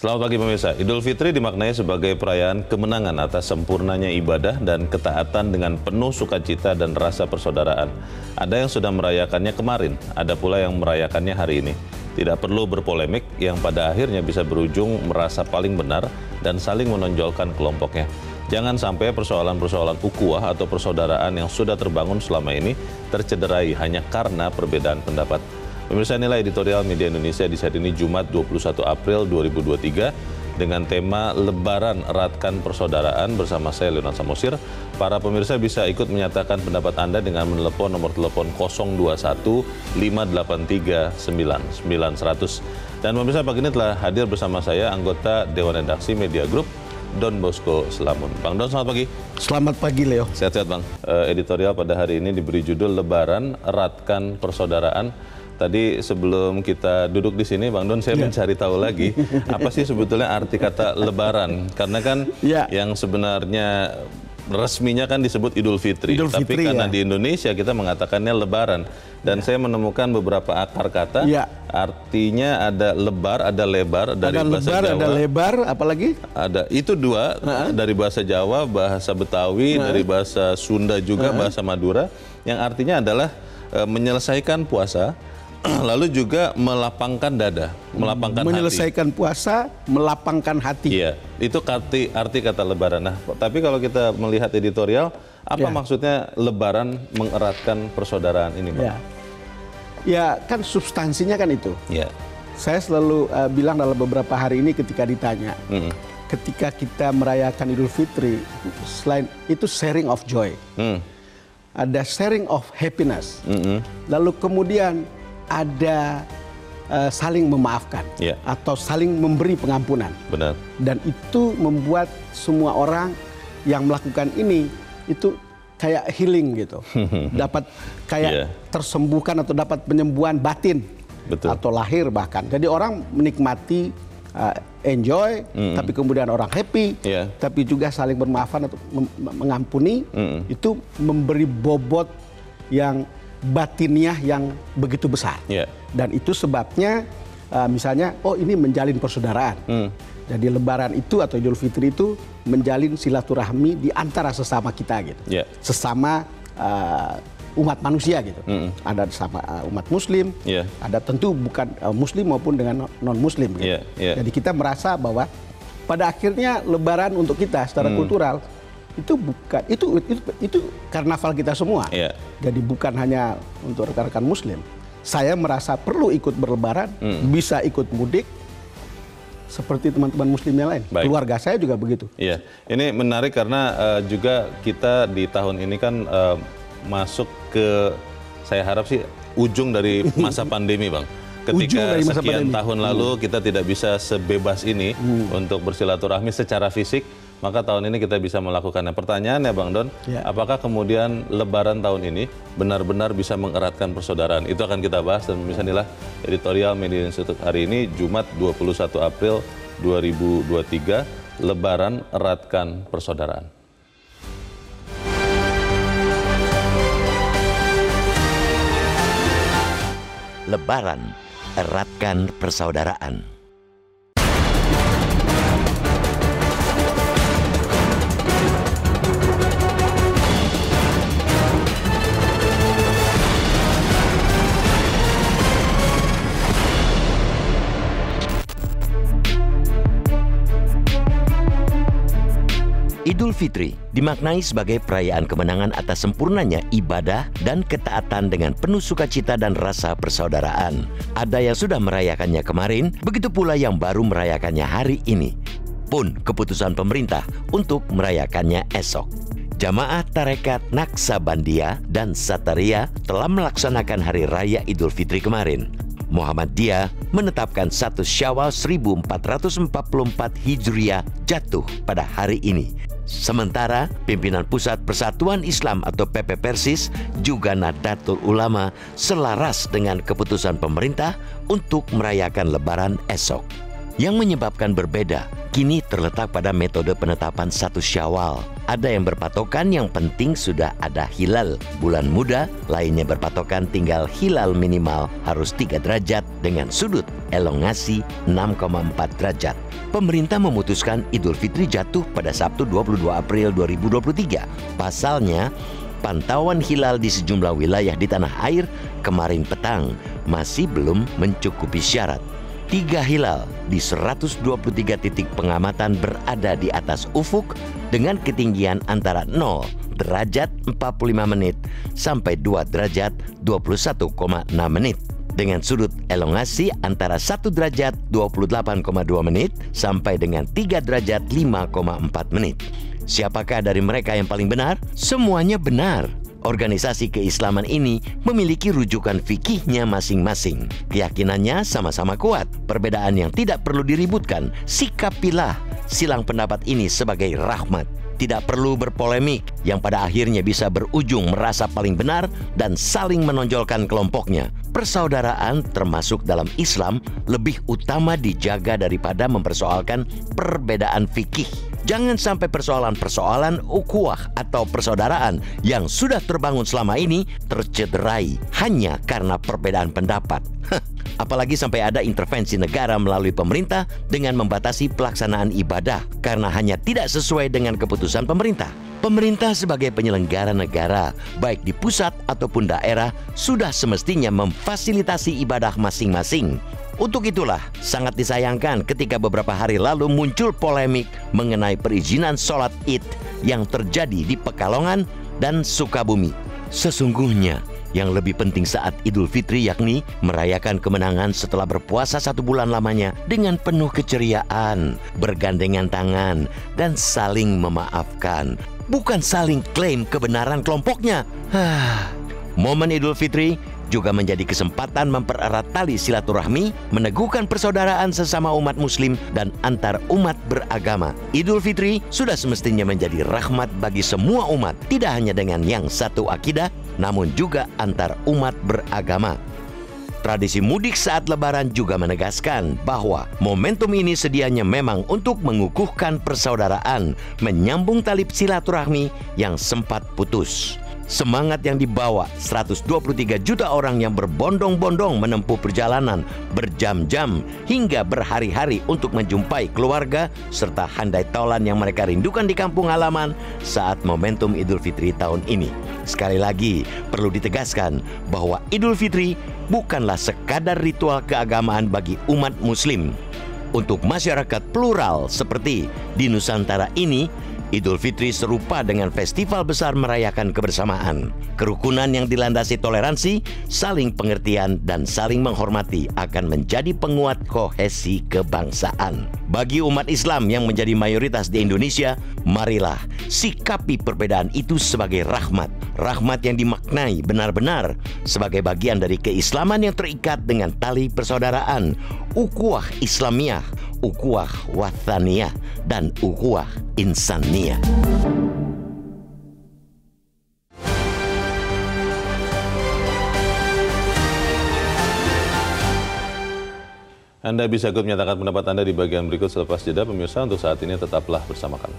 Selamat pagi pemirsa. Idul Fitri dimaknai sebagai perayaan kemenangan atas sempurnanya ibadah dan ketaatan dengan penuh sukacita dan rasa persaudaraan. Ada yang sudah merayakannya kemarin, ada pula yang merayakannya hari ini. Tidak perlu berpolemik yang pada akhirnya bisa berujung merasa paling benar dan saling menonjolkan kelompoknya. Jangan sampai persoalan-persoalan ukuah atau persaudaraan yang sudah terbangun selama ini tercederai hanya karena perbedaan pendapat. Pemirsa inilah editorial Media Indonesia di saat ini Jumat 21 April 2023 dengan tema Lebaran Eratkan Persaudaraan bersama saya Leonard Samosir. Para pemirsa bisa ikut menyatakan pendapat Anda dengan menelepon nomor telepon 021 583 9900. Dan pemirsa pagi ini telah hadir bersama saya anggota Dewan Redaksi Media Group Don Bosco Selamun. Bang Don, selamat pagi. Selamat pagi, Leo. Sehat-sehat, Bang. Uh, editorial pada hari ini diberi judul Lebaran Eratkan Persaudaraan Tadi sebelum kita duduk di sini, Bang Don, saya yeah. mencari tahu lagi apa sih sebetulnya arti kata Lebaran? Karena kan yeah. yang sebenarnya resminya kan disebut Idul Fitri, Idul Fitri tapi karena ya. di Indonesia kita mengatakannya Lebaran. Dan ya. saya menemukan beberapa akar kata, ya. artinya ada lebar, ada lebar dari ada bahasa lebar, Jawa. Ada lebar, apalagi? Ada itu dua uh -huh. dari bahasa Jawa, bahasa Betawi, uh -huh. dari bahasa Sunda juga, uh -huh. bahasa Madura, yang artinya adalah e, menyelesaikan puasa lalu juga melapangkan dada, melapangkan menyelesaikan hati. puasa, melapangkan hati. Iya, itu arti arti kata lebaran. Nah, tapi kalau kita melihat editorial, apa ya. maksudnya lebaran mengeratkan persaudaraan ini, Pak? Ya. ya, kan substansinya kan itu. Ya. Saya selalu uh, bilang dalam beberapa hari ini ketika ditanya, mm. ketika kita merayakan Idul Fitri, selain itu sharing of joy. Mm. Ada sharing of happiness. Mm -hmm. Lalu kemudian ada uh, saling memaafkan yeah. atau saling memberi pengampunan. Benar. Dan itu membuat semua orang yang melakukan ini itu kayak healing gitu. dapat kayak yeah. tersembuhkan atau dapat penyembuhan batin Betul. atau lahir bahkan. Jadi orang menikmati uh, enjoy, mm tapi kemudian orang happy, yeah. tapi juga saling bermaafan atau mengampuni, mm itu memberi bobot yang batiniah yang begitu besar. Yeah. Dan itu sebabnya uh, misalnya, oh ini menjalin persaudaraan. Mm. Jadi Lebaran itu atau Idul Fitri itu menjalin silaturahmi di antara sesama kita gitu, yeah. sesama uh, umat manusia gitu. Mm Ada sama uh, umat Muslim, yeah. ada tentu bukan uh, Muslim maupun dengan non Muslim. Gitu. Yeah. Yeah. Jadi kita merasa bahwa pada akhirnya Lebaran untuk kita secara mm. kultural itu bukan itu itu, itu karnaval kita semua. Yeah. Jadi bukan hanya untuk rekan-rekan Muslim. Saya merasa perlu ikut berlebaran, hmm. bisa ikut mudik seperti teman-teman Muslim yang lain. Baik. Keluarga saya juga begitu. Iya, ini menarik karena uh, juga kita di tahun ini kan uh, masuk ke saya harap sih ujung dari masa pandemi, bang ketika sekian pandemi. tahun lalu hmm. kita tidak bisa sebebas ini hmm. untuk bersilaturahmi secara fisik maka tahun ini kita bisa melakukannya. Pertanyaannya Bang Don, ya. apakah kemudian Lebaran tahun ini benar-benar bisa mengeratkan persaudaraan? Itu akan kita bahas dan misalnya editorial Media Institute hari ini Jumat 21 April 2023 Lebaran eratkan persaudaraan. Lebaran eratkan persaudaraan. Idul Fitri dimaknai sebagai perayaan kemenangan atas sempurnanya ibadah dan ketaatan dengan penuh sukacita dan rasa persaudaraan. Ada yang sudah merayakannya kemarin, begitu pula yang baru merayakannya hari ini. Pun keputusan pemerintah untuk merayakannya esok. Jamaah Tarekat Naksabandia dan Sataria telah melaksanakan Hari Raya Idul Fitri kemarin. Muhammadiyah menetapkan satu Syawal 1444 Hijriah jatuh pada hari ini Sementara pimpinan Pusat Persatuan Islam atau PP Persis juga Nadatul Ulama selaras dengan keputusan pemerintah untuk merayakan Lebaran esok. Yang menyebabkan berbeda kini terletak pada metode penetapan satu syawal. Ada yang berpatokan yang penting sudah ada hilal bulan muda, lainnya berpatokan tinggal hilal minimal harus 3 derajat dengan sudut elongasi 6,4 derajat. Pemerintah memutuskan Idul Fitri jatuh pada Sabtu 22 April 2023. Pasalnya, pantauan hilal di sejumlah wilayah di tanah air kemarin petang masih belum mencukupi syarat. Tiga hilal di 123 titik pengamatan berada di atas ufuk dengan ketinggian antara 0 derajat 45 menit sampai 2 derajat 21,6 menit dengan sudut elongasi antara 1 derajat 28,2 menit sampai dengan 3 derajat 5,4 menit. Siapakah dari mereka yang paling benar? Semuanya benar. Organisasi keislaman ini memiliki rujukan fikihnya masing-masing. Keyakinannya sama-sama kuat, perbedaan yang tidak perlu diributkan. Sikapilah silang pendapat ini sebagai rahmat. Tidak perlu berpolemik yang pada akhirnya bisa berujung merasa paling benar dan saling menonjolkan kelompoknya. Persaudaraan termasuk dalam Islam lebih utama dijaga daripada mempersoalkan perbedaan fikih. Jangan sampai persoalan-persoalan ukuah atau persaudaraan yang sudah terbangun selama ini tercederai hanya karena perbedaan pendapat. Apalagi sampai ada intervensi negara melalui pemerintah dengan membatasi pelaksanaan ibadah karena hanya tidak sesuai dengan keputusan pemerintah. Pemerintah sebagai penyelenggara negara, baik di pusat ataupun daerah, sudah semestinya memfasilitasi ibadah masing-masing untuk itulah sangat disayangkan ketika beberapa hari lalu muncul polemik mengenai perizinan sholat id yang terjadi di Pekalongan dan Sukabumi. Sesungguhnya yang lebih penting saat Idul Fitri yakni merayakan kemenangan setelah berpuasa satu bulan lamanya dengan penuh keceriaan, bergandengan tangan, dan saling memaafkan. Bukan saling klaim kebenaran kelompoknya. Momen Idul Fitri juga menjadi kesempatan mempererat tali silaturahmi, meneguhkan persaudaraan sesama umat muslim dan antar umat beragama. Idul Fitri sudah semestinya menjadi rahmat bagi semua umat, tidak hanya dengan yang satu akidah, namun juga antar umat beragama. Tradisi mudik saat lebaran juga menegaskan bahwa momentum ini sedianya memang untuk mengukuhkan persaudaraan, menyambung tali silaturahmi yang sempat putus. Semangat yang dibawa 123 juta orang yang berbondong-bondong menempuh perjalanan berjam-jam hingga berhari-hari untuk menjumpai keluarga serta handai taulan yang mereka rindukan di kampung halaman saat momentum Idul Fitri tahun ini. Sekali lagi, perlu ditegaskan bahwa Idul Fitri bukanlah sekadar ritual keagamaan bagi umat muslim. Untuk masyarakat plural seperti di Nusantara ini, Idul Fitri serupa dengan festival besar merayakan kebersamaan. Kerukunan yang dilandasi toleransi, saling pengertian, dan saling menghormati akan menjadi penguat kohesi kebangsaan. Bagi umat Islam yang menjadi mayoritas di Indonesia, marilah sikapi perbedaan itu sebagai rahmat. Rahmat yang dimaknai benar-benar sebagai bagian dari keislaman yang terikat dengan tali persaudaraan, ukuah Islamiyah, ukuah wathaniyah, dan ukuah insaniyah. Anda bisa ikut menyatakan pendapat Anda di bagian berikut selepas jeda. Pemirsa, untuk saat ini tetaplah bersama kami.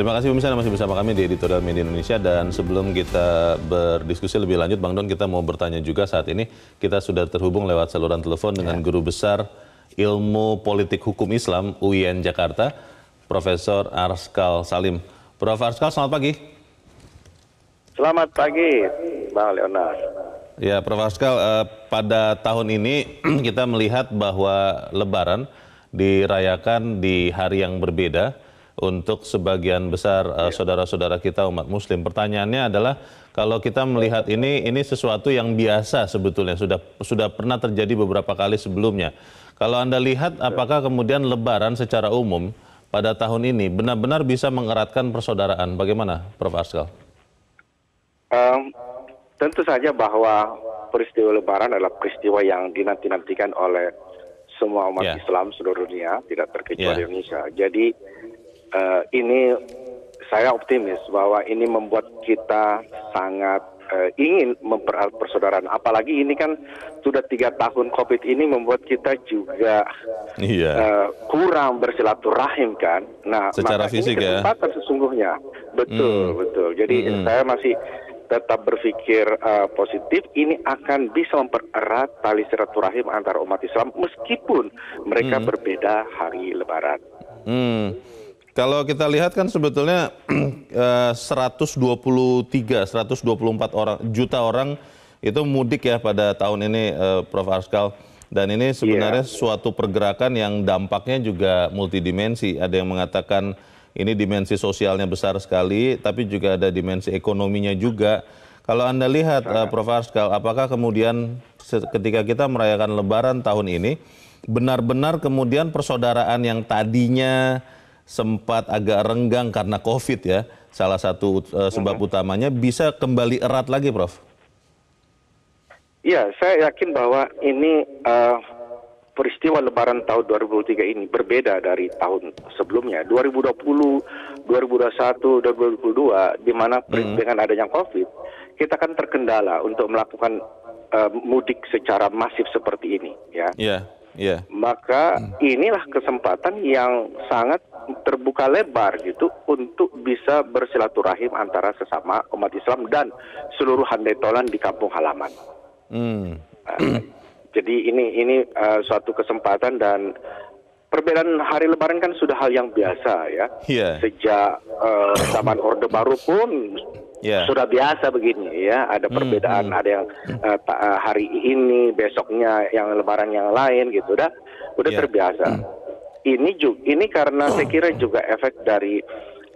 Terima kasih pemirsa masih bersama kami di Editorial Media Indonesia dan sebelum kita berdiskusi lebih lanjut Bang Don kita mau bertanya juga saat ini kita sudah terhubung lewat saluran telepon dengan ya. Guru Besar Ilmu Politik Hukum Islam UIN Jakarta Profesor Arskal Salim. Prof Arskal selamat pagi. Selamat pagi Bang Leonas. Ya Prof Arskal eh, pada tahun ini kita melihat bahwa Lebaran dirayakan di hari yang berbeda untuk sebagian besar uh, saudara-saudara kita umat muslim. Pertanyaannya adalah kalau kita melihat ini ini sesuatu yang biasa sebetulnya sudah sudah pernah terjadi beberapa kali sebelumnya. Kalau Anda lihat apakah kemudian lebaran secara umum pada tahun ini benar-benar bisa mengeratkan persaudaraan? Bagaimana Prof Askal? Um, tentu saja bahwa peristiwa lebaran adalah peristiwa yang dinanti-nantikan oleh semua umat yeah. Islam seluruh dunia, tidak terkecuali yeah. Indonesia. Jadi uh, ini saya optimis bahwa ini membuat kita sangat uh, ingin mempererat persaudaraan. Apalagi ini kan sudah tiga tahun COVID ini membuat kita juga iya. uh, kurang bersilaturahim kan. Nah, secara fisik ini ya. sesungguhnya. Betul, hmm. betul. Jadi hmm. saya masih tetap berpikir uh, positif, ini akan bisa mempererat tali silaturahim antara umat Islam meskipun mereka hmm. berbeda hari Lebaran. Hmm. Kalau kita lihat kan sebetulnya 123, 124 orang juta orang itu mudik ya pada tahun ini, uh, Prof. Arskal. Dan ini sebenarnya yeah. suatu pergerakan yang dampaknya juga multidimensi. Ada yang mengatakan ini dimensi sosialnya besar sekali, tapi juga ada dimensi ekonominya juga. Kalau Anda lihat, uh, Prof. Arskal, apakah kemudian ketika kita merayakan Lebaran tahun ini, benar-benar kemudian persaudaraan yang tadinya sempat agak renggang karena COVID ya, salah satu uh, sebab hmm. utamanya bisa kembali erat lagi, Prof. Iya, saya yakin bahwa ini uh, peristiwa Lebaran tahun 2023 ini berbeda dari tahun sebelumnya. 2020, 2021, 2022, di mana hmm. dengan adanya COVID, kita kan terkendala untuk melakukan uh, mudik secara masif seperti ini, ya. Iya. Yeah. Maka inilah kesempatan yang sangat terbuka lebar gitu untuk bisa bersilaturahim antara sesama umat Islam dan seluruh handai tolan di kampung halaman. Hmm. Uh, jadi ini ini uh, suatu kesempatan dan perbedaan hari Lebaran kan sudah hal yang biasa ya. Yeah. Sejak uh, zaman Orde Baru pun yeah. sudah biasa begini ya. Ada hmm, perbedaan, hmm. ada yang uh, hari ini, besoknya yang Lebaran yang lain gitu. Udah udah yeah. terbiasa. Hmm ini juga ini karena saya kira juga efek dari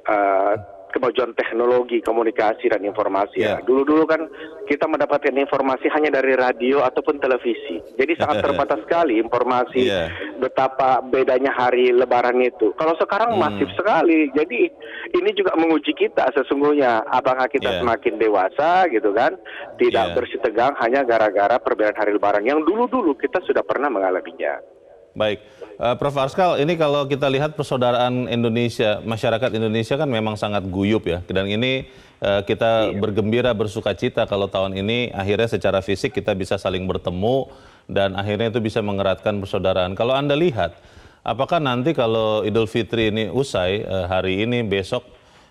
uh, kemajuan teknologi komunikasi dan informasi yeah. ya. Dulu-dulu kan kita mendapatkan informasi hanya dari radio ataupun televisi. Jadi sangat terbatas sekali informasi yeah. betapa bedanya hari lebaran itu. Kalau sekarang hmm. masif sekali. Jadi ini juga menguji kita sesungguhnya apakah kita yeah. semakin dewasa gitu kan, tidak yeah. bersih tegang hanya gara-gara perbedaan hari lebaran yang dulu-dulu kita sudah pernah mengalaminya. Baik, uh, Prof. Arskal, ini kalau kita lihat persaudaraan Indonesia, masyarakat Indonesia kan memang sangat guyup ya. Dan ini uh, kita iya. bergembira, bersuka cita kalau tahun ini akhirnya secara fisik kita bisa saling bertemu dan akhirnya itu bisa mengeratkan persaudaraan. Kalau Anda lihat, apakah nanti kalau Idul Fitri ini usai, uh, hari ini, besok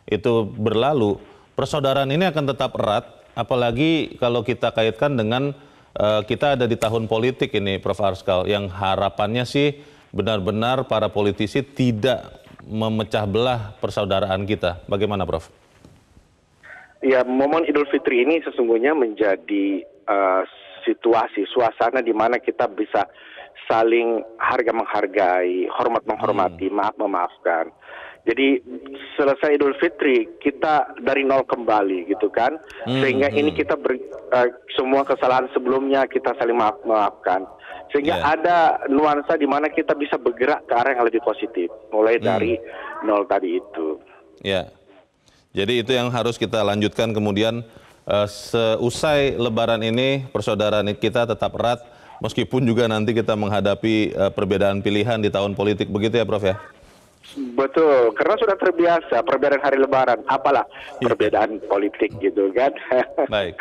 itu berlalu, persaudaraan ini akan tetap erat, apalagi kalau kita kaitkan dengan uh, kita ada di tahun politik ini, Prof. Arskal, yang harapannya sih benar-benar para politisi tidak memecah belah persaudaraan kita. Bagaimana, Prof? Ya, momen Idul Fitri ini sesungguhnya menjadi uh, situasi, suasana di mana kita bisa saling harga menghargai, hormat menghormati, hmm. maaf memaafkan. Jadi selesai Idul Fitri kita dari nol kembali gitu kan, hmm, sehingga hmm. ini kita ber, uh, semua kesalahan sebelumnya kita saling maaf maafkan, sehingga yeah. ada nuansa di mana kita bisa bergerak ke arah yang lebih positif, mulai hmm. dari nol tadi itu. Ya, jadi itu yang harus kita lanjutkan kemudian uh, seusai Lebaran ini persaudaraan kita tetap erat, meskipun juga nanti kita menghadapi uh, perbedaan pilihan di tahun politik begitu ya, Prof ya. Betul, karena sudah terbiasa perbedaan hari Lebaran, apalah iya. perbedaan politik gitu kan. Baik,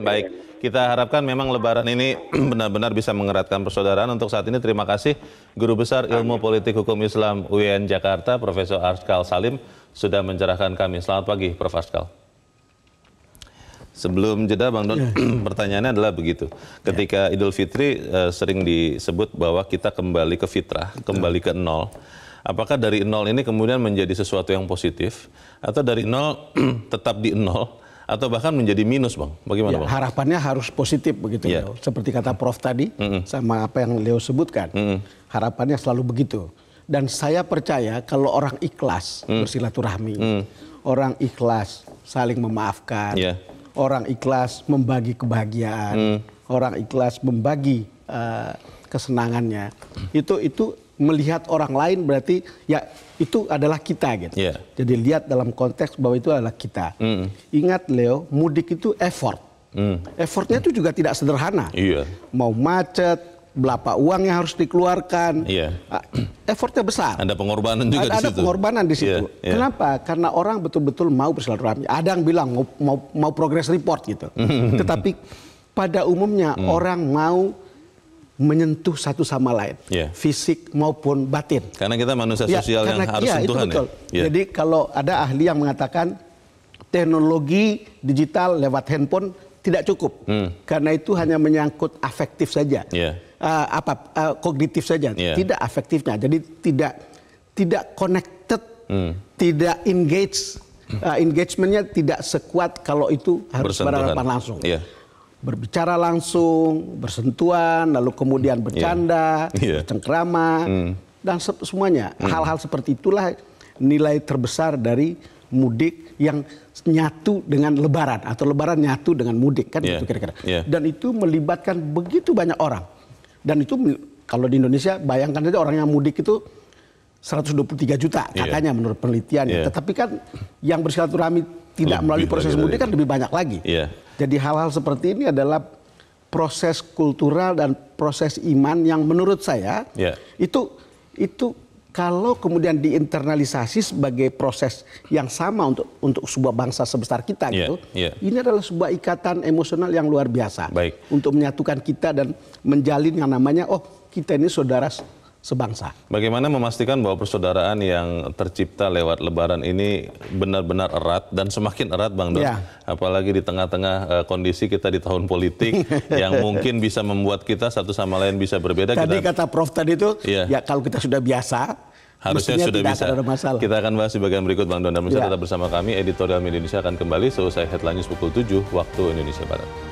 baik. Kita harapkan memang Lebaran ini benar-benar bisa mengeratkan persaudaraan. Untuk saat ini terima kasih Guru Besar Ilmu Politik Hukum Islam UIN Jakarta, Profesor Arskal Salim, sudah mencerahkan kami. Selamat pagi, Prof. Arskal. Sebelum jeda Bang Don, ya. pertanyaannya adalah begitu. Ketika Idul Fitri uh, sering disebut bahwa kita kembali ke fitrah, kembali ke nol apakah dari nol ini kemudian menjadi sesuatu yang positif atau dari nol tetap di nol atau bahkan menjadi minus bang bagaimana ya, bang harapannya harus positif begitu ya. Leo seperti kata Prof tadi mm -hmm. sama apa yang Leo sebutkan mm -hmm. harapannya selalu begitu dan saya percaya kalau orang ikhlas mm. bersilaturahmi mm. orang ikhlas saling memaafkan yeah. orang ikhlas membagi kebahagiaan mm. orang ikhlas membagi uh, kesenangannya itu itu melihat orang lain berarti ya itu adalah kita gitu. Yeah. Jadi lihat dalam konteks bahwa itu adalah kita. Mm. Ingat Leo, mudik itu effort. Mm. Effortnya itu juga tidak sederhana. Iya. Mau macet, berapa uang yang harus dikeluarkan. Iya. Ah, Effortnya besar. Ada pengorbanan juga ada, di ada situ. pengorbanan di situ. Iya, iya. Kenapa? Karena orang betul-betul mau bersilaturahmi. Ada yang bilang mau mau, mau progress report gitu. Tetapi pada umumnya Hmm. orang mau menyentuh satu sama lain, Iya. fisik maupun batin. Karena kita manusia Ya, sosial yang karena- harus ya, itu sentuhan betul. ya. Iya. Jadi kalau ada ahli yang mengatakan teknologi digital lewat handphone tidak cukup, karena itu hanya menyangkut afektif saja, Hmm. Iya. Eh, apa eh, kognitif saja, Iya. tidak afektifnya. Jadi tidak tidak connected, Hmm. tidak engage, eh, engagementnya tidak sekuat kalau itu harus berhadapan langsung. Iya. Berbicara langsung, bersentuhan, lalu kemudian bercanda, Iya. bercengkrama, dan se- semuanya. Hal-hal seperti itulah nilai terbesar dari mudik yang nyatu dengan lebaran atau lebaran nyatu dengan mudik kan Iya. itu kira-kira. Iya. Dan itu melibatkan begitu banyak orang. Dan itu kalau di Indonesia bayangkan saja orang yang mudik itu 123 juta Iya. katanya menurut penelitian. Iya. Tetapi kan yang bersilaturahmi tidak Lebih melalui proses mudik kan lebih banyak lagi. Iya. Jadi hal-hal seperti ini adalah proses kultural dan proses iman yang menurut saya Iya. itu itu kalau kemudian diinternalisasi sebagai proses yang sama untuk untuk sebuah bangsa sebesar kita Iya, gitu, iya. ini adalah sebuah ikatan emosional yang luar biasa Baik. untuk menyatukan kita dan menjalin yang namanya oh kita ini saudara sebangsa. Bagaimana memastikan bahwa persaudaraan yang tercipta lewat Lebaran ini benar-benar erat dan semakin erat, Bang Don? Ya. Apalagi di tengah-tengah eh, kondisi kita di tahun politik yang mungkin bisa membuat kita satu sama lain bisa berbeda. Tadi kita kata Prof tadi itu Iya. ya kalau kita sudah biasa harusnya mestinya sudah bisa. ada masalah. Kita akan bahas di bagian berikut, Bang Don. Dan Ya. tetap bersama kami. Editorial Media Indonesia akan kembali selesai headline news pukul 7 waktu Indonesia Barat.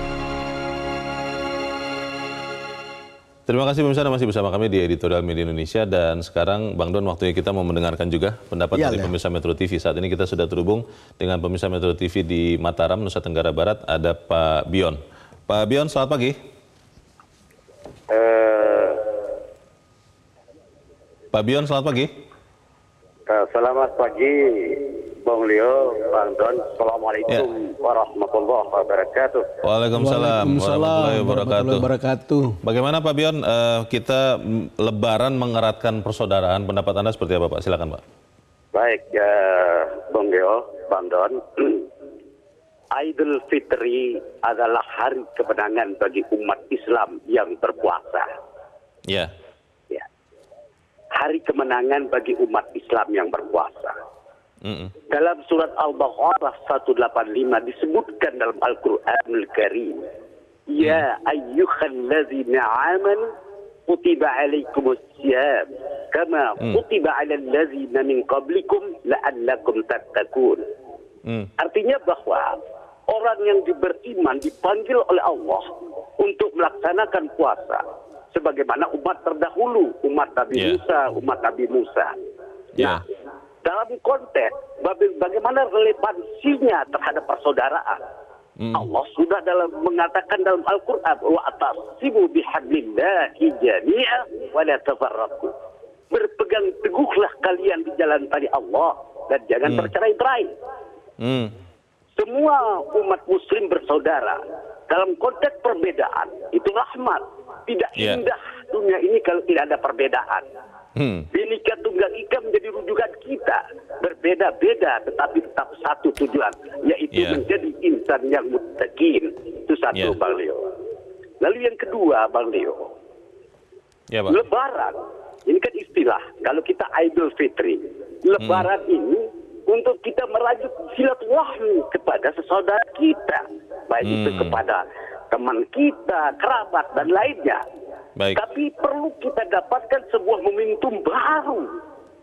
Terima kasih pemirsa Anda masih bersama kami di Editorial Media Indonesia dan sekarang Bang Don waktunya kita mau mendengarkan juga pendapat Ya, dari ya. pemirsa Metro TV. Saat ini kita sudah terhubung dengan pemirsa Metro TV di Mataram, Nusa Tenggara Barat, ada Pak Bion. Pak Bion, selamat pagi. Pak Bion, selamat pagi. Eh, Selamat pagi, Bang Leo, Bang Don. Assalamualaikum Ya. warahmatullahi wabarakatuh. Waalaikumsalam warahmatullahi wabarakatuh. wabarakatuh. Bagaimana Pak Bion, eh, kita Lebaran mengeratkan persaudaraan. Pendapat Anda seperti apa Pak? Silakan Pak. Baik, ya, Bang Leo, Bang Don. Idul Fitri adalah hari kemenangan bagi umat Islam yang berpuasa. Ya, Ya. Hari kemenangan bagi umat Islam yang berpuasa. Mm-mm. Dalam surat Al-Baqarah 185 disebutkan dalam Al-Qur'anul Karim, "Ya ayyuhalladzina amanu kutiba alaikumus siyam kama kutiba alal ladzina min qablikum la'allakum tattaqun." Mm. Artinya bahwa orang yang beriman dipanggil oleh Allah untuk melaksanakan puasa sebagaimana umat terdahulu, umat Nabi Ya. Musa, umat Nabi Musa. Ya. Nah, dalam konteks baga- bagaimana relevansinya terhadap persaudaraan. Mm. Allah sudah dalam mengatakan dalam Al-Qur'an wa atasimu bihablillahi jami'a wa la tafarraqu. Berpegang teguhlah kalian di jalan tali Allah dan jangan bercerai-berai. Mm. Semua umat muslim bersaudara. dalam konteks perbedaan itu rahmat. Tidak Yeah. indah dunia ini kalau tidak ada perbedaan. Hmm. Binika Tunggal Ika menjadi rujukan kita. Berbeda-beda tetapi tetap satu tujuan. Yaitu Yeah. menjadi insan yang muttaqin. Itu satu Yeah. Bang Leo. Lalu yang kedua Bang Leo. Ya Pak. Lebaran. Ini kan istilah. Kalau kita Idul Fitri. Lebaran ini untuk kita merajut silaturahmi kepada sesaudara kita. Baik itu Hmm. kepada teman kita, kerabat, dan lainnya. Baik. Tapi perlu kita dapatkan sebuah momentum baru.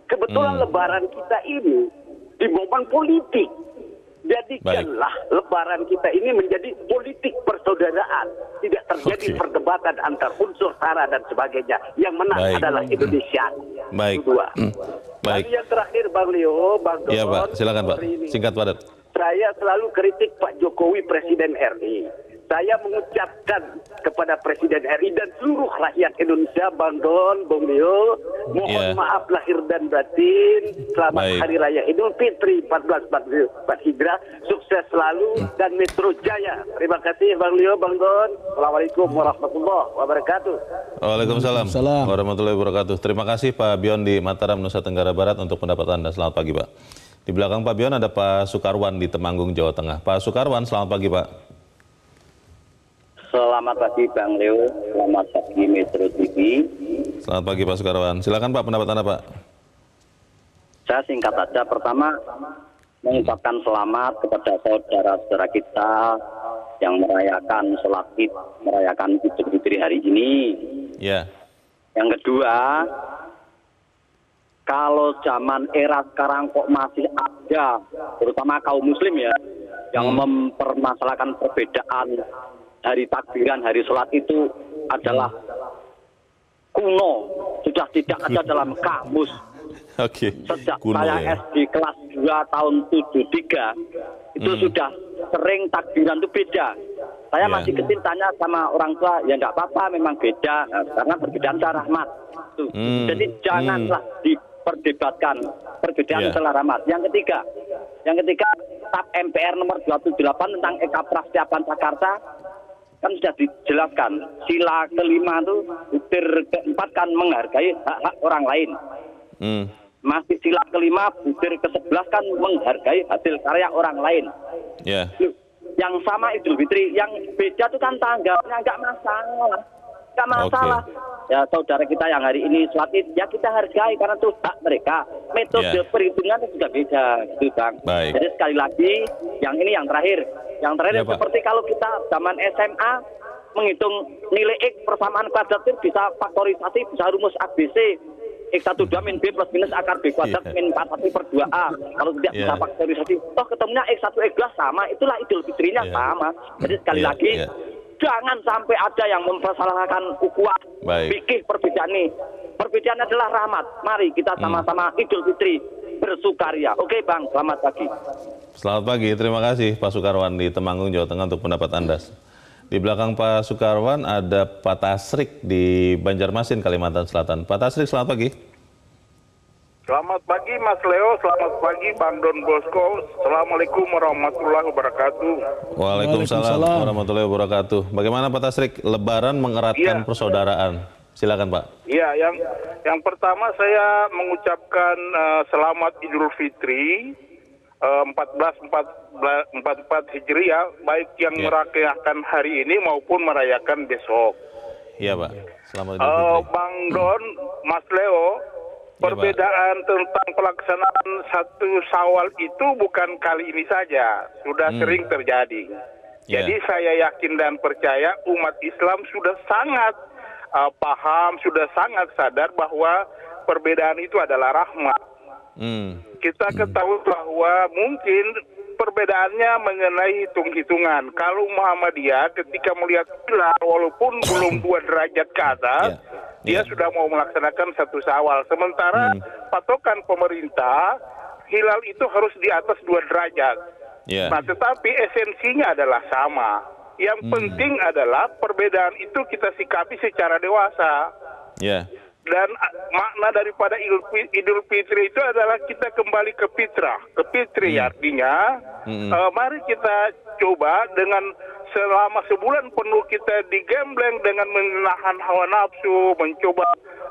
Kebetulan Hmm. lebaran kita ini di momen politik. Jadikanlah lebaran kita ini menjadi politik persaudaraan. Tidak terjadi Oke. perdebatan antar unsur sara dan sebagainya. Yang menang Baik. adalah Indonesia. Baik. Itu Dua. Hmm. Baik. Lalu yang terakhir Bang Leo, Bang Iya Donon, Pak, silakan Pak. Singkat padat. Saya selalu kritik Pak Jokowi Presiden RI. Saya mengucapkan kepada Presiden RI dan seluruh rakyat Indonesia, Bang Don, Bang Leo, mohon Iya. maaf lahir dan batin. Selamat Baik. Hari Raya Idul Fitri 1444 Hijrah. Sukses selalu dan Metro Jaya. Terima kasih Bang Leo, Bang Don. Assalamualaikum warahmatullahi wabarakatuh. Waalaikumsalam Waalaikumsalam. warahmatullahi wabarakatuh. Terima kasih Pak Bion di Mataram, Nusa Tenggara Barat untuk pendapat Anda. Selamat pagi Pak. Di belakang Pak Bion ada Pak Sukarwan di Temanggung, Jawa Tengah. Pak Sukarwan, selamat pagi Pak. Selamat pagi Bang Leo, selamat pagi Metro TV. Selamat pagi Pak Sukarwan. Silakan Pak pendapat Anda Pak. Saya singkat saja, pertama mengucapkan selamat kepada saudara-saudara kita yang merayakan sholat id, merayakan Idul Fitri hari ini. Ya, Yang kedua, kalau zaman era sekarang kok masih ada, terutama kaum muslim ya, yang mempermasalahkan perbedaan hari takbiran, hari sholat itu adalah kuno, sudah tidak ada dalam kamus. oke. Sejak Kuno saya ya. SD kelas 2 tahun 73, itu Hmm. sudah sering takbiran itu beda. Saya Ya. masih kecil tanya sama orang tua, ya nggak apa-apa memang beda, Nah, karena perbedaan adalah rahmat. Tuh. Hmm. Jadi janganlah diperdebatkan perbedaan Ya. adalah rahmat. Yang ketiga, yang ketiga TAP MPR nomor 278 tentang Eka Prasetya Jakarta kan sudah dijelaskan sila kelima itu butir keempat kan menghargai hak-hak orang lain. Hmm. masih sila kelima butir ke sebelas kan menghargai hasil karya orang lain. Loh, yang sama Idul Fitri yang beda itu kan tanggalnya nggak masalah. Nggak masalah. Ya saudara kita yang hari ini sholat ya kita hargai karena itu hak mereka metode Ya. perhitungannya juga beda gitu bang Baik. jadi sekali lagi yang ini yang terakhir yang terakhir Ya, Pak. seperti kalau kita zaman SMA menghitung nilai X persamaan kuadrat itu bisa faktorisasi bisa rumus ABC X12 min B plus minus akar B kuadrat Iya. min 41 per 2A kalau tidak Iya. bisa faktorisasi toh ketemunya X1 X2 sama itulah idul fitrinya Iya. sama jadi sekali Iya, lagi iya. Jangan sampai ada yang mempersalahkan ukhuwah Baik. fikih perbedaan ini perbedaan adalah rahmat mari kita Hmm. sama-sama idul fitri bersukaria oke bang selamat pagi Selamat pagi, terima kasih Pak Sukarwan di Temanggung, Jawa Tengah untuk pendapat Anda. Di belakang Pak Sukarwan ada Pak Tasrik di Banjarmasin, Kalimantan Selatan. Pak Tasrik, selamat pagi. Selamat pagi Mas Leo, selamat pagi Bang Don Bosco. Assalamualaikum warahmatullahi wabarakatuh. Waalaikumsalam Waalaikumsalam. warahmatullahi wabarakatuh. Bagaimana Pak Tasrik, Lebaran mengeratkan Iya. persaudaraan? Silakan Pak. Iya, yang yang pertama saya mengucapkan eh, selamat Idul Fitri eh, 1444 Hijriah, baik yang Iya. merayakan hari ini maupun merayakan besok. Iya Pak, selamat Idul Eh, Fitri. Bang Don, Mas Leo. Perbedaan tentang pelaksanaan satu Sawal itu bukan kali ini saja, sudah Hmm. sering terjadi. Ya. Jadi saya yakin dan percaya umat Islam sudah sangat uh, paham, sudah sangat sadar bahwa perbedaan itu adalah rahmat. Hmm. Kita ketahui bahwa mungkin perbedaannya mengenai hitung-hitungan. Kalau Muhammadiyah ketika melihat hilal walaupun belum dua derajat ke atas, Ya. Dia Ya. sudah mau melaksanakan satu sawal. Sementara Hmm. patokan pemerintah hilal itu harus di atas dua derajat. Ya. Nah, tetapi esensinya adalah sama. Yang Hmm. penting adalah perbedaan itu kita sikapi secara dewasa. Ya. Dan makna daripada Idul Fitri itu adalah kita kembali ke fitrah, ke fitri hmm. artinya hmm. Uh, mari kita coba dengan selama sebulan penuh kita digembleng dengan menahan hawa nafsu, mencoba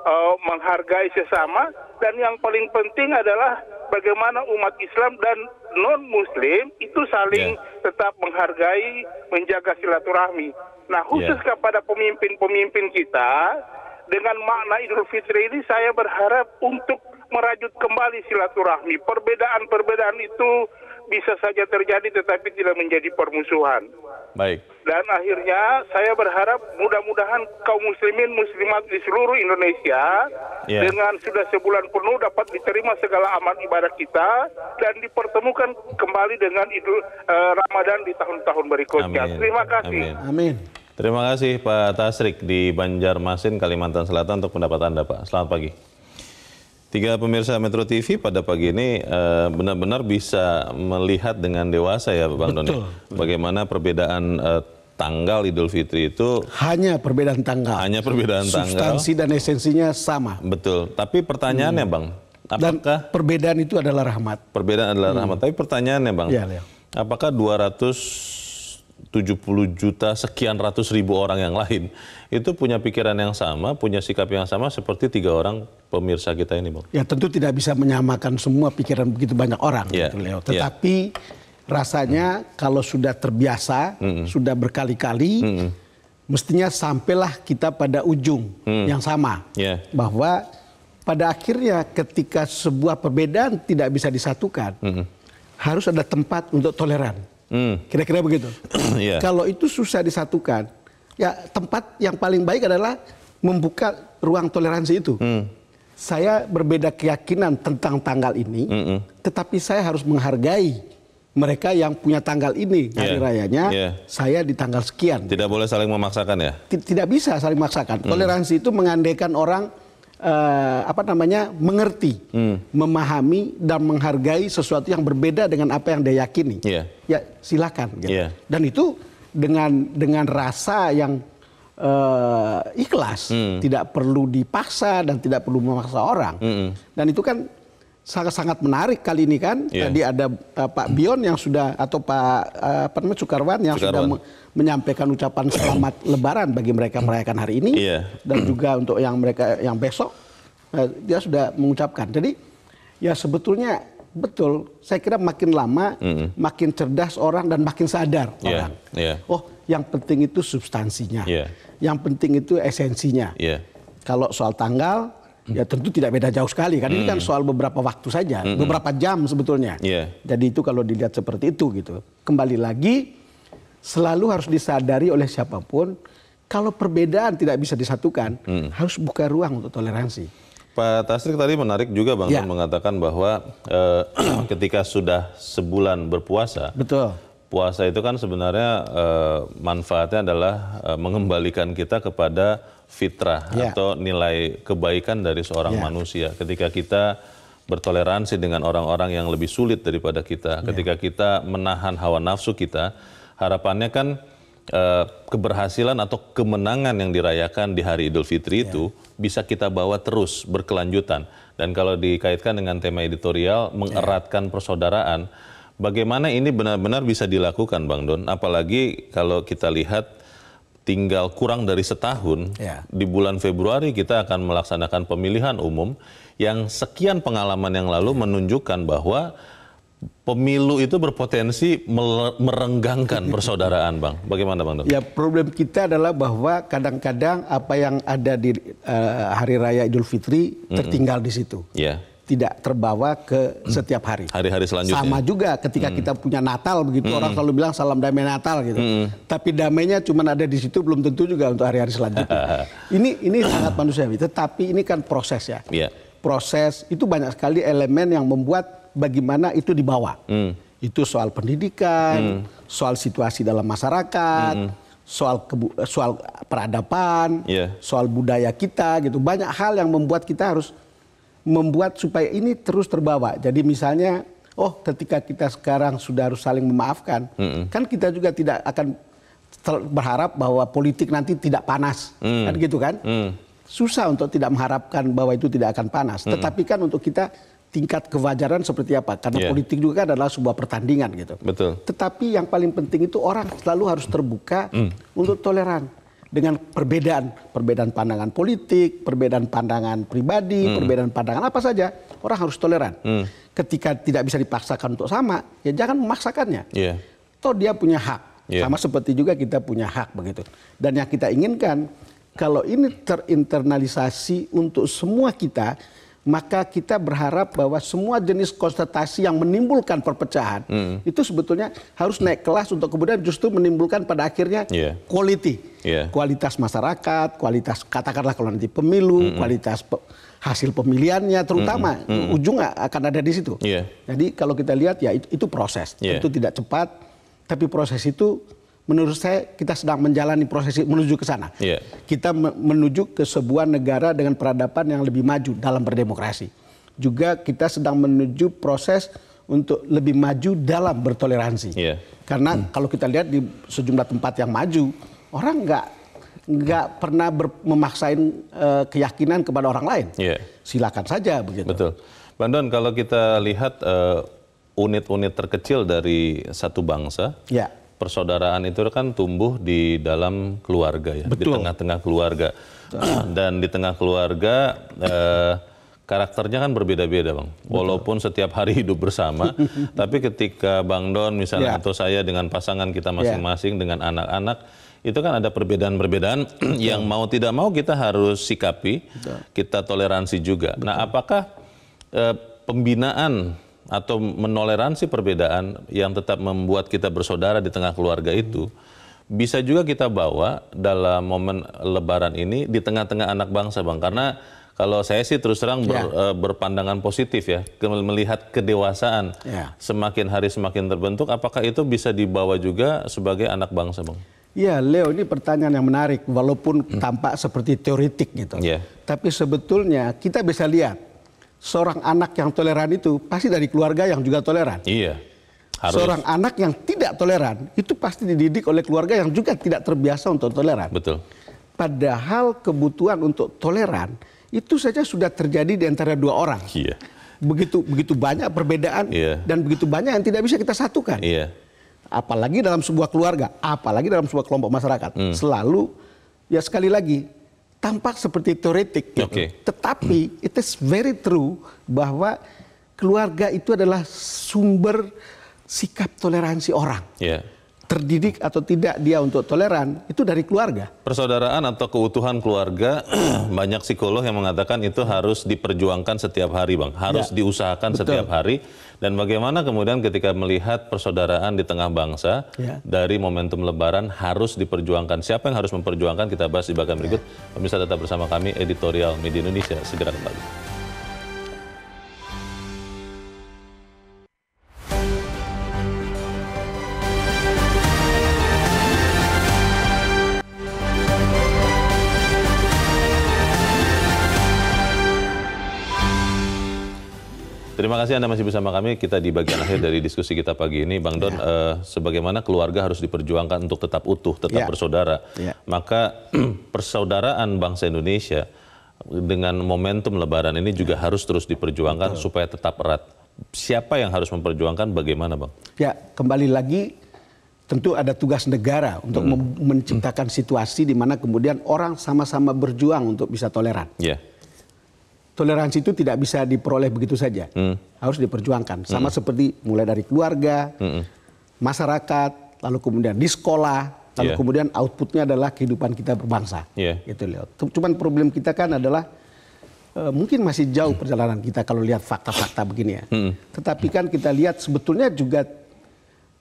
uh, menghargai sesama dan yang paling penting adalah bagaimana umat Islam dan non Muslim itu saling yeah. tetap menghargai, menjaga silaturahmi. Nah khusus yeah. kepada pemimpin-pemimpin kita dengan makna Idul Fitri ini saya berharap untuk merajut kembali silaturahmi. Perbedaan-perbedaan itu bisa saja terjadi tetapi tidak menjadi permusuhan. Baik. Dan akhirnya saya berharap mudah-mudahan kaum muslimin muslimat di seluruh Indonesia yeah. dengan sudah sebulan penuh dapat diterima segala amal ibadah kita dan dipertemukan kembali dengan Idul uh, Ramadan di tahun-tahun berikutnya. Amin. Terima kasih. Amin. Amin. Terima kasih Pak Tasrik di Banjarmasin, Kalimantan Selatan untuk pendapat Anda Pak. Selamat pagi. Tiga pemirsa Metro TV pada pagi ini eh, benar-benar uh, bisa melihat dengan dewasa ya Bang Doni. Bagaimana perbedaan uh, tanggal Idul Fitri itu hanya perbedaan tanggal. Hanya perbedaan Substansi tanggal. Substansi dan esensinya sama. Betul. Tapi pertanyaannya hmm. Bang, apakah dan perbedaan itu adalah rahmat? Perbedaan adalah hmm. rahmat. Tapi pertanyaannya Bang, ya, ya. apakah 200 70 juta sekian ratus ribu orang yang lain itu punya pikiran yang sama, punya sikap yang sama seperti tiga orang pemirsa kita ini, Bang. Ya tentu tidak bisa menyamakan semua pikiran begitu banyak orang, yeah. gitu, Leo. Ya. Tetapi yeah. rasanya mm. kalau sudah terbiasa, mm sudah berkali-kali, mm mestinya sampailah kita pada ujung mm. yang sama, yeah. bahwa pada akhirnya ketika sebuah perbedaan tidak bisa disatukan, mm harus ada tempat untuk toleran. Hmm. Kira-kira begitu. yeah. Kalau itu susah disatukan, ya tempat yang paling baik adalah membuka ruang toleransi itu. Hmm. Saya berbeda keyakinan tentang tanggal ini, mm -mm. tetapi saya harus menghargai mereka yang punya tanggal ini yeah. hari rayanya. Yeah. Saya di tanggal sekian. Tidak boleh saling memaksakan ya? Tidak bisa saling memaksakan. Mm. Toleransi itu mengandaikan orang uh, apa namanya mengerti, hmm. memahami dan menghargai sesuatu yang berbeda dengan apa yang dia yakini. Yeah. Ya silakan. Gitu. Yeah. Dan itu dengan dengan rasa yang uh, ikhlas, hmm. tidak perlu dipaksa dan tidak perlu memaksa orang. Hmm. Dan itu kan sangat-sangat menarik kali ini kan. Yeah. Tadi ada uh, Pak Bion yang sudah atau Pak uh, apa namanya Sukarwan yang Sukarwan. sudah me menyampaikan ucapan selamat Lebaran bagi mereka merayakan hari ini yeah. dan juga untuk yang mereka yang besok uh, dia sudah mengucapkan. Jadi ya sebetulnya betul. Saya kira makin lama mm -hmm. makin cerdas orang dan makin sadar yeah. orang. Yeah. Oh, yang penting itu substansinya. Yeah. Yang penting itu esensinya. Yeah. Kalau soal tanggal ya tentu tidak beda jauh sekali kan. Hmm. Ini kan hmm. soal beberapa waktu saja, hmm. beberapa jam sebetulnya. Yeah. Jadi itu kalau dilihat seperti itu gitu. Kembali lagi selalu harus disadari oleh siapa pun kalau perbedaan tidak bisa disatukan hmm. harus buka ruang untuk toleransi. Pak Tasrik tadi menarik juga Bang ya. mengatakan bahwa eh, ketika sudah sebulan berpuasa, betul puasa itu kan sebenarnya uh, manfaatnya adalah uh, mengembalikan kita kepada fitrah yeah. atau nilai kebaikan dari seorang yeah. manusia. Ketika kita bertoleransi dengan orang-orang yang lebih sulit daripada kita, yeah. ketika kita menahan hawa nafsu kita, harapannya kan uh, keberhasilan atau kemenangan yang dirayakan di hari Idul Fitri yeah. itu bisa kita bawa terus berkelanjutan. Dan kalau dikaitkan dengan tema editorial mengeratkan yeah. persaudaraan Bagaimana ini benar-benar bisa dilakukan, Bang Don? Apalagi kalau kita lihat tinggal kurang dari setahun ya. di bulan Februari kita akan melaksanakan pemilihan umum yang sekian pengalaman yang lalu menunjukkan bahwa pemilu itu berpotensi merenggangkan persaudaraan, Bang. Bagaimana, Bang? Ya, problem kita adalah bahwa kadang-kadang apa yang ada di uh, Hari Raya Idul Fitri tertinggal mm -hmm. di situ. Yeah tidak terbawa ke setiap hari. Hari-hari selanjutnya. Sama juga ketika hmm. kita punya Natal begitu hmm. orang selalu bilang salam damai Natal gitu. Hmm. Tapi damainya cuma ada di situ belum tentu juga untuk hari-hari selanjutnya. ini ini sangat manusiawi. Tetapi ini kan proses ya. Yeah. Proses itu banyak sekali elemen yang membuat bagaimana itu dibawa. Hmm. Itu soal pendidikan, hmm. soal situasi dalam masyarakat. Hmm soal kebu soal peradaban, yeah. soal budaya kita gitu. Banyak hal yang membuat kita harus membuat supaya ini terus terbawa. Jadi misalnya, oh ketika kita sekarang sudah harus saling memaafkan, mm -hmm. kan kita juga tidak akan berharap bahwa politik nanti tidak panas, mm. kan gitu kan? Mm. susah untuk tidak mengharapkan bahwa itu tidak akan panas. Hmm. Tetapi kan untuk kita tingkat kewajaran seperti apa? Karena yeah. politik juga kan adalah sebuah pertandingan gitu. Betul. Tetapi yang paling penting itu orang selalu harus terbuka hmm. untuk toleran dengan perbedaan, perbedaan pandangan politik, perbedaan pandangan pribadi, hmm. perbedaan pandangan apa saja, orang harus toleran. Hmm. Ketika tidak bisa dipaksakan untuk sama, ya jangan memaksakannya. Yeah. Toh dia punya hak, yeah. sama seperti juga kita punya hak begitu. Dan yang kita inginkan kalau ini terinternalisasi untuk semua kita, maka kita berharap bahwa semua jenis konstatasi yang menimbulkan perpecahan hmm. itu sebetulnya harus naik kelas untuk kemudian justru menimbulkan pada akhirnya yeah. quality, yeah. kualitas masyarakat, kualitas katakanlah kalau nanti pemilu, hmm. kualitas pe hasil pemilihannya terutama hmm. Hmm. ujung akan ada di situ. Yeah. Jadi kalau kita lihat ya itu, itu proses, yeah. itu tidak cepat, tapi proses itu menurut saya kita sedang menjalani proses menuju ke sana. Yeah. Kita menuju ke sebuah negara dengan peradaban yang lebih maju dalam berdemokrasi. Juga kita sedang menuju proses untuk lebih maju dalam bertoleransi. Yeah. Karena hmm. kalau kita lihat di sejumlah tempat yang maju, orang nggak nggak pernah ber, memaksain uh, keyakinan kepada orang lain. Yeah. Silakan saja begitu. Betul. Bang Don, kalau kita lihat uh, unit-unit terkecil dari satu bangsa, yeah persaudaraan itu kan tumbuh di dalam keluarga ya, Betul. di tengah-tengah keluarga. Dan di tengah keluarga eh, karakternya kan berbeda-beda, Bang. Walaupun setiap hari hidup bersama, tapi ketika Bang Don misalnya yeah. atau saya dengan pasangan kita ya. masing-masing yeah. dengan anak-anak itu kan ada perbedaan-perbedaan yang mau tidak mau kita harus sikapi, Betul. kita toleransi juga. Nah, Betul. Nah, apakah eh, pembinaan atau menoleransi perbedaan yang tetap membuat kita bersaudara di tengah keluarga itu bisa juga kita bawa dalam momen lebaran ini di tengah-tengah anak bangsa Bang karena kalau saya sih terus terang ber, ya. uh, berpandangan positif ya melihat kedewasaan ya. semakin hari semakin terbentuk apakah itu bisa dibawa juga sebagai anak bangsa Bang? Ya, Leo, ini pertanyaan yang menarik, walaupun hmm. tampak seperti teoritik gitu. Yeah. Tapi sebetulnya kita bisa lihat seorang anak yang toleran itu pasti dari keluarga yang juga toleran. Iya. Harus. Seorang anak yang tidak toleran itu pasti dididik oleh keluarga yang juga tidak terbiasa untuk toleran. Betul. Padahal kebutuhan untuk toleran itu saja sudah terjadi di antara dua orang. Iya. Begitu begitu banyak perbedaan iya. dan begitu banyak yang tidak bisa kita satukan. Iya. Apalagi dalam sebuah keluarga, apalagi dalam sebuah kelompok masyarakat. Hmm. Selalu ya sekali lagi tampak seperti teoretik, gitu. okay. tetapi it is very true bahwa keluarga itu adalah sumber sikap toleransi orang. Yeah. Terdidik atau tidak dia untuk toleran itu dari keluarga. Persaudaraan atau keutuhan keluarga banyak psikolog yang mengatakan itu harus diperjuangkan setiap hari, bang. Harus ya. diusahakan Betul. setiap hari dan bagaimana kemudian ketika melihat persaudaraan di tengah bangsa ya. dari momentum Lebaran harus diperjuangkan. Siapa yang harus memperjuangkan kita bahas di bagian berikut. Pemirsa tetap bersama kami editorial Media Indonesia segera kembali. Terima kasih Anda masih bersama kami. Kita di bagian akhir dari diskusi kita pagi ini. Bang Don, ya. uh, sebagaimana keluarga harus diperjuangkan untuk tetap utuh, tetap ya. bersaudara. Ya. Maka persaudaraan bangsa Indonesia dengan momentum lebaran ini juga ya. harus terus diperjuangkan Betul. supaya tetap erat. Siapa yang harus memperjuangkan bagaimana Bang? Ya, kembali lagi tentu ada tugas negara untuk hmm. menciptakan situasi di mana kemudian orang sama-sama berjuang untuk bisa toleran. Yeah toleransi itu tidak bisa diperoleh begitu saja. Hmm. Harus diperjuangkan. Sama hmm. seperti mulai dari keluarga, hmm. masyarakat, lalu kemudian di sekolah, lalu yeah. kemudian outputnya adalah kehidupan kita berbangsa. Yeah. Gitu loh. Cuman problem kita kan adalah uh, mungkin masih jauh perjalanan kita kalau lihat fakta-fakta begini ya. Hmm. Tetapi kan kita lihat sebetulnya juga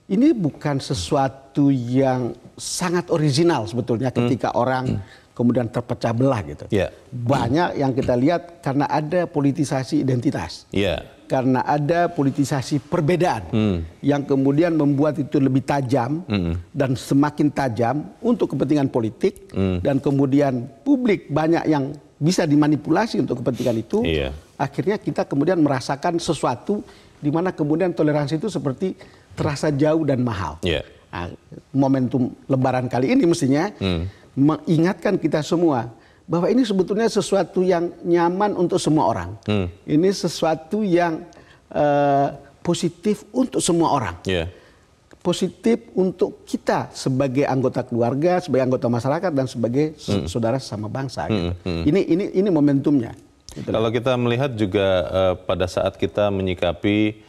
ini bukan sesuatu yang sangat original sebetulnya ketika hmm. orang hmm kemudian terpecah belah gitu. Yeah. Banyak yang kita lihat karena ada politisasi identitas. Yeah. Karena ada politisasi perbedaan mm. yang kemudian membuat itu lebih tajam mm. dan semakin tajam untuk kepentingan politik mm. dan kemudian publik banyak yang bisa dimanipulasi untuk kepentingan itu. Yeah. Akhirnya kita kemudian merasakan sesuatu di mana kemudian toleransi itu seperti terasa jauh dan mahal. Yeah. Nah, momentum Lebaran kali ini mestinya mm mengingatkan kita semua bahwa ini sebetulnya sesuatu yang nyaman untuk semua orang. Hmm. Ini sesuatu yang uh, positif untuk semua orang. Yeah. Positif untuk kita sebagai anggota keluarga, sebagai anggota masyarakat dan sebagai hmm. saudara sama bangsa. Hmm. Gitu. Hmm. Ini ini ini momentumnya. Gitu Kalau kita melihat juga uh, pada saat kita menyikapi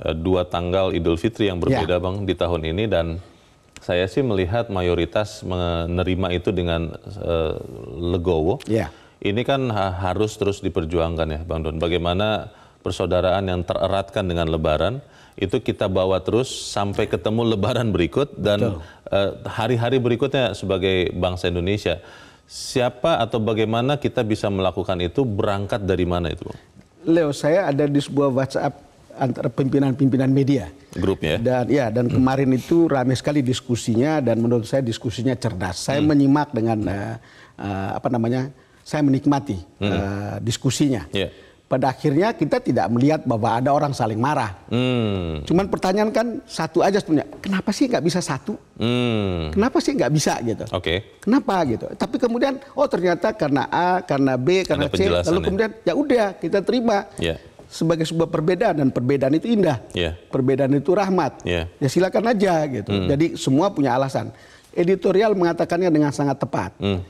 uh, dua tanggal Idul Fitri yang berbeda, ya. bang, di tahun ini dan saya sih melihat mayoritas menerima itu dengan uh, legowo. Yeah. Ini kan ha harus terus diperjuangkan ya, Bang Don. Bagaimana persaudaraan yang tereratkan dengan Lebaran itu kita bawa terus sampai ketemu Lebaran berikut dan eh, hari-hari uh, berikutnya sebagai bangsa Indonesia. Siapa atau bagaimana kita bisa melakukan itu berangkat dari mana itu? Leo, saya ada di sebuah WhatsApp antara pimpinan-pimpinan media. Grupnya. Dan ya dan hmm. kemarin itu ramai sekali diskusinya dan menurut saya diskusinya cerdas. Saya hmm. menyimak dengan uh, uh, apa namanya? Saya menikmati hmm. uh, diskusinya. Yeah. Pada akhirnya kita tidak melihat bahwa ada orang saling marah. Hmm. Cuman pertanyaan kan satu aja sebenarnya. Kenapa sih nggak bisa satu? Hmm. Kenapa sih nggak bisa gitu? Oke. Okay. Kenapa gitu? Tapi kemudian oh ternyata karena A, karena B, karena C, lalu kemudian ya udah kita terima. Yeah sebagai sebuah perbedaan dan perbedaan itu indah. Yeah. Perbedaan itu rahmat. Yeah. Ya silakan aja gitu. Mm. Jadi semua punya alasan. Editorial mengatakannya dengan sangat tepat. Mm.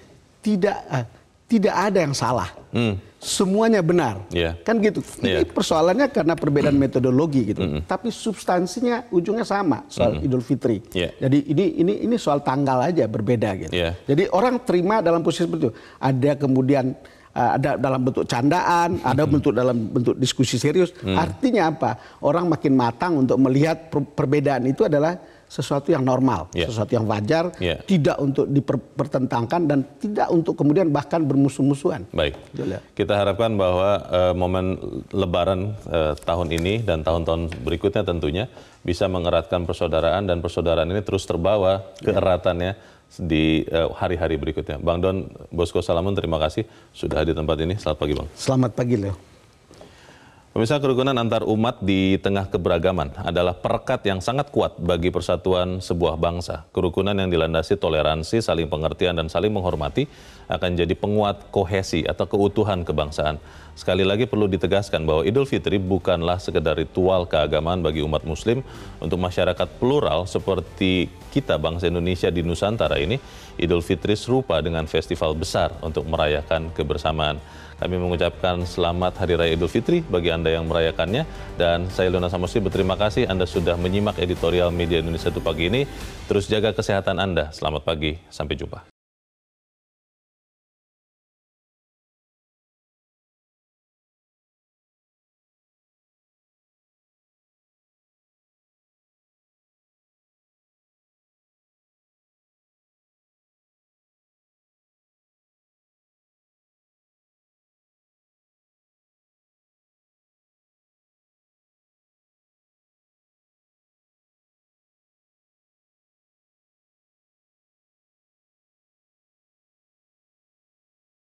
Tidak uh, tidak ada yang salah. Mm. Semuanya benar. Yeah. Kan gitu. Yeah. Ini persoalannya karena perbedaan metodologi gitu. Mm. Tapi substansinya ujungnya sama soal mm. Idul Fitri. Yeah. Jadi ini ini ini soal tanggal aja berbeda gitu. Yeah. Jadi orang terima dalam posisi seperti itu. Ada kemudian ada dalam bentuk candaan, ada hmm. bentuk dalam bentuk diskusi serius. Hmm. Artinya apa? Orang makin matang untuk melihat per perbedaan itu adalah sesuatu yang normal, yeah. sesuatu yang wajar, yeah. tidak untuk dipertentangkan dan tidak untuk kemudian bahkan bermusuh-musuhan. Baik, Julia. kita harapkan bahwa uh, momen Lebaran uh, tahun ini dan tahun-tahun berikutnya tentunya bisa mengeratkan persaudaraan dan persaudaraan ini terus terbawa yeah. Di eh, hari-hari berikutnya. Bang Don Bosco Salamun, terima kasih sudah di tempat ini. Selamat pagi, Bang. Selamat pagi, Leo. Pemirsa kerukunan antar umat di tengah keberagaman adalah perekat yang sangat kuat bagi persatuan sebuah bangsa. Kerukunan yang dilandasi toleransi, saling pengertian, dan saling menghormati akan jadi penguat kohesi atau keutuhan kebangsaan. Sekali lagi perlu ditegaskan bahwa Idul Fitri bukanlah sekedar ritual keagamaan bagi umat muslim untuk masyarakat plural seperti kita bangsa Indonesia di Nusantara ini. Idul Fitri serupa dengan festival besar untuk merayakan kebersamaan. Kami mengucapkan selamat Hari Raya Idul Fitri bagi Anda yang merayakannya. Dan saya Luna Samusi berterima kasih Anda sudah menyimak editorial media Indonesia itu pagi ini. Terus jaga kesehatan Anda. Selamat pagi, sampai jumpa.